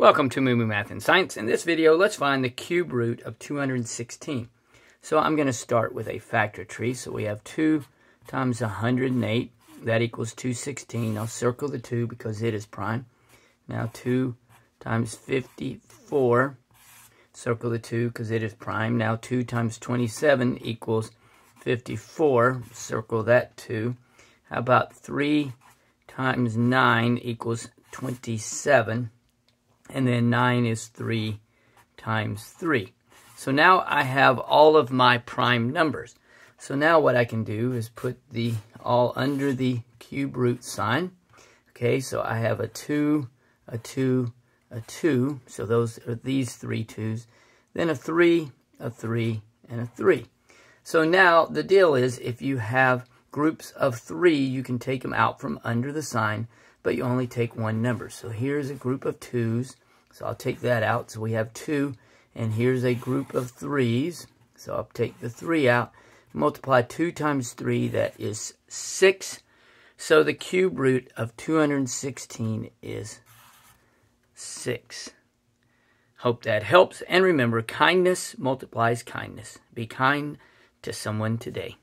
Welcome to Moo Math and Science. In this video, let's find the cube root of 216. So I'm going to start with a factor tree. So we have 2 times 108. That equals 216. I'll circle the 2 because it is prime. Now 2 times 54. Circle the 2 because it is prime. Now 2 times 27 equals 54. Circle that 2. How about 3 times 9 equals 27? And then 9 is 3 times 3. So now I have all of my prime numbers. So now what I can do is put the all under the cube root sign. Okay, so I have a 2, a 2, a 2. So those are these three 2's. Then a 3, a 3, and a 3. So now the deal is if you have groups of 3, you can take them out from under the sign but you only take one number. So here's a group of 2's. So I'll take that out. So we have 2. And here's a group of 3's. So I'll take the 3 out. Multiply 2 times 3. That is 6. So the cube root of 216 is 6. Hope that helps. And remember, kindness multiplies kindness. Be kind to someone today.